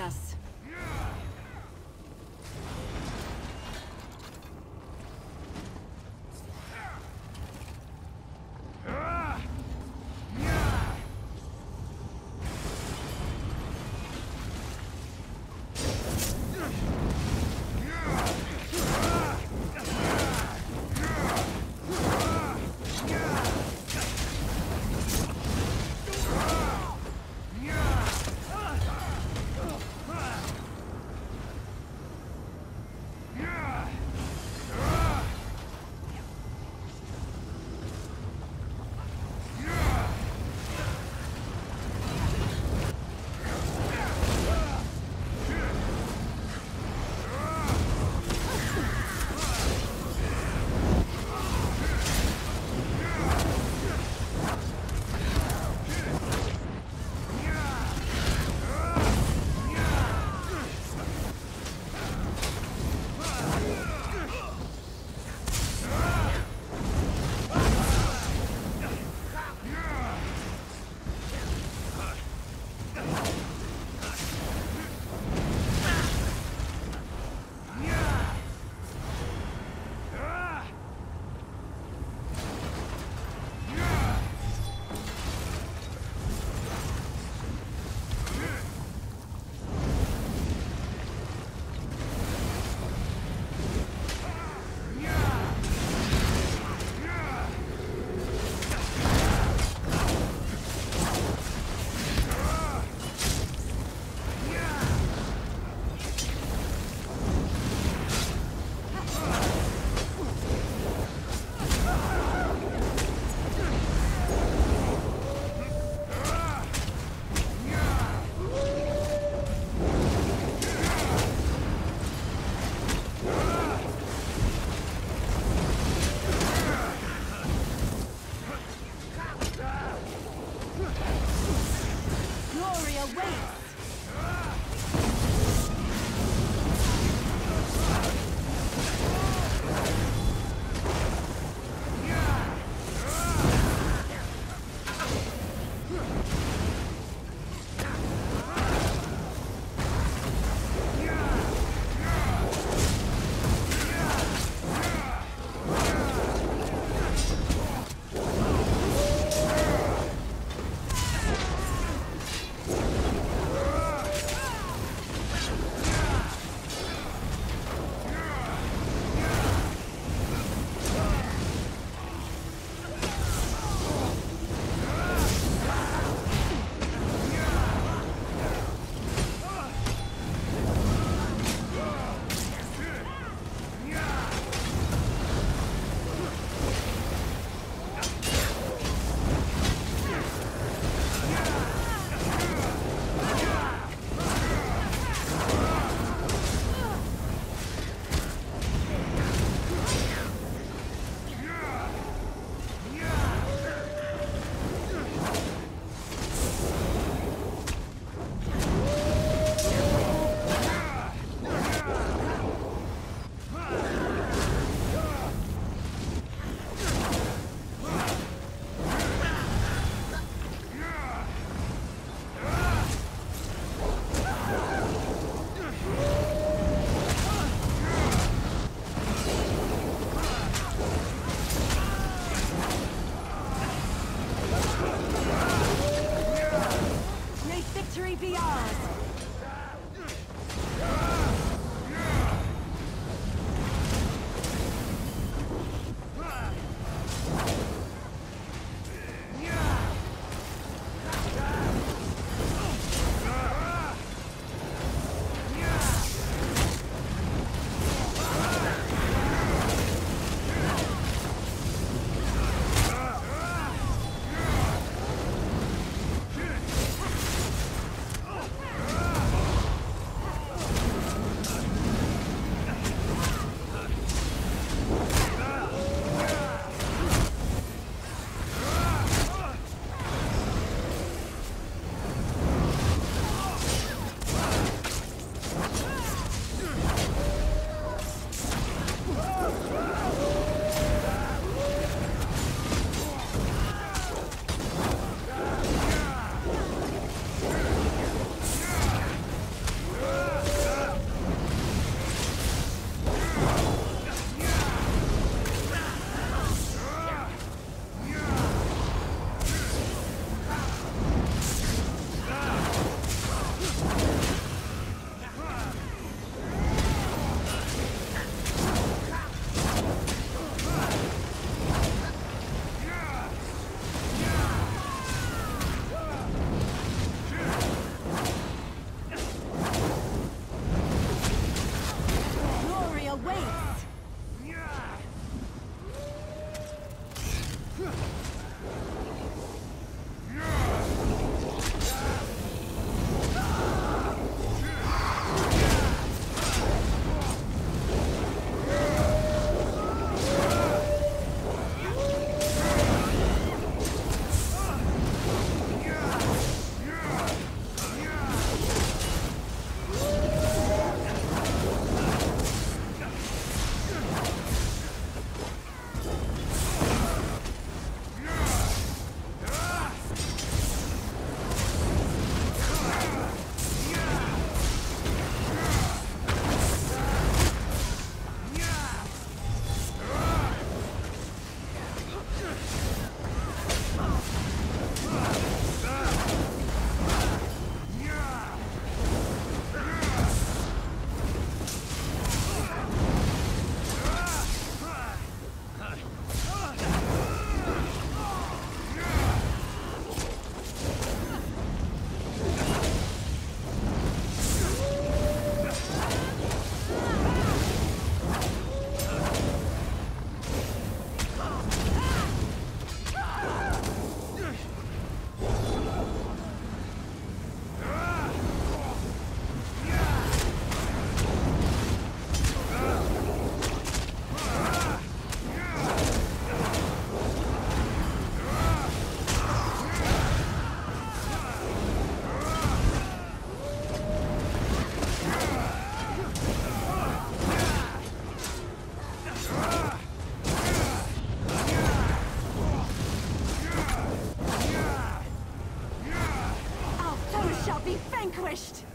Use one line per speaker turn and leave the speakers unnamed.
us. Glory awaits! vanquished!